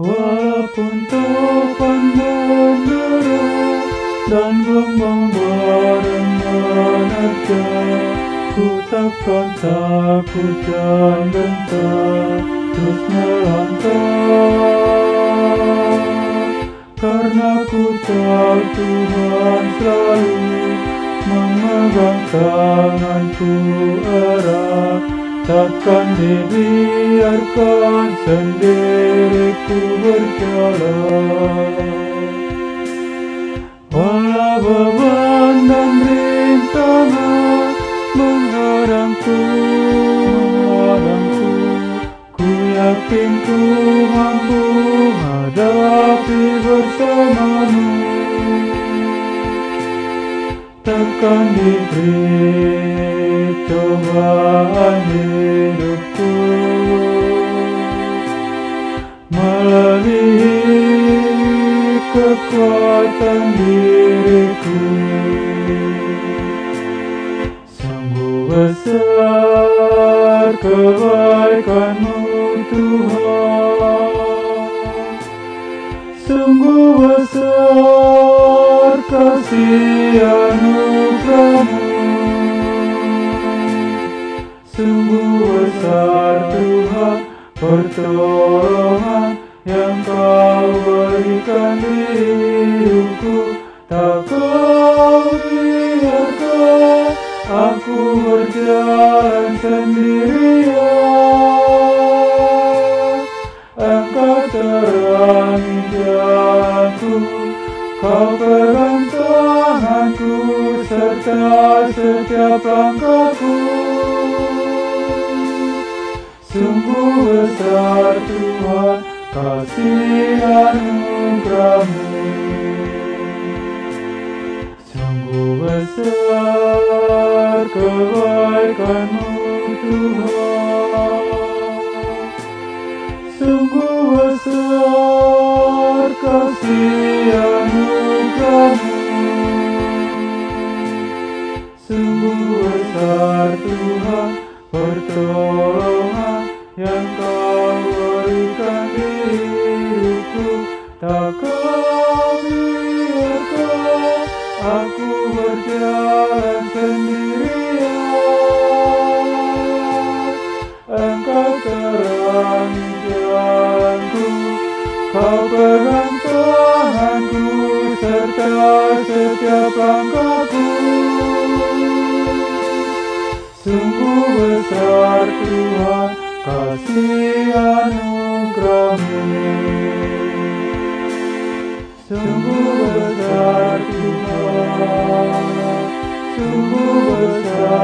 Walaupun topan menerang dan gelombang badai menerjang Ku takkan takut dan gentar terus melangkah Karena ku tahu Tuhan selalu memegang tanganku erat Takkan dibiarkan sendiriku berjalan. Walau beban dan rintangan menghadangku Ku yakin ku mampu hadapi bersamamu. Takkan diberi Kekuatan diriku. Sungguh besar kebaikanmu Tuhan. Sungguh besar kasih anugerahmu Sungguh besar Tuhan pertolongan yang kau berikan di hidupku Tak kau biarkan. Aku berjalan sendirian. Engkau terangi jalanku Kau pegang tanganku serta setiap langkahku. Sungguh besar Tuhan kasih anugerahmu. Sungguh besar kebaikanmu Tuhan. Sungguh besar kasih anugerahmu. Sungguh besar Tuhan pertolongan yang kau berikan di hidupku Tak kau biarkan aku berjalan sendirian. Engkau terangi jalanku Kau pegang tanganku serta setiap langkahku. Sungguh besar Tuhan kasih anugerahmu Sungguh besar Tuhan Sungguh besar